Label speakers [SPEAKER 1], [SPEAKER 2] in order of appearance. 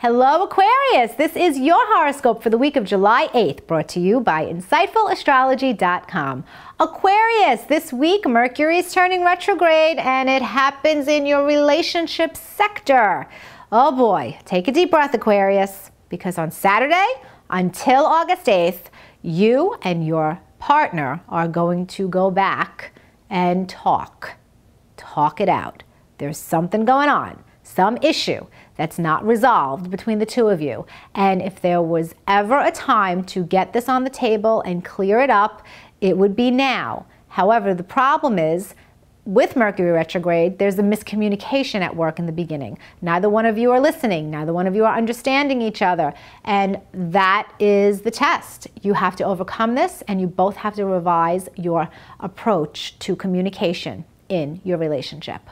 [SPEAKER 1] Hello, Aquarius. This is your horoscope for the week of July 8th, brought to you by InsightfulAstrology.com. Aquarius, this week Mercury is turning retrograde and it happens in your relationship sector. Oh boy, take a deep breath, Aquarius, because on Saturday until August 8th, you and your partner are going to go back and talk. Talk it out. There's something going on some issue that's not resolved between the two of you. And if there was ever a time to get this on the table and clear it up, it would be now. However, the problem is with Mercury retrograde, there's a miscommunication at work in the beginning. Neither one of you are listening, neither one of you are understanding each other. And that is the test. You have to overcome this, and you both have to revise your approach to communication in your relationship.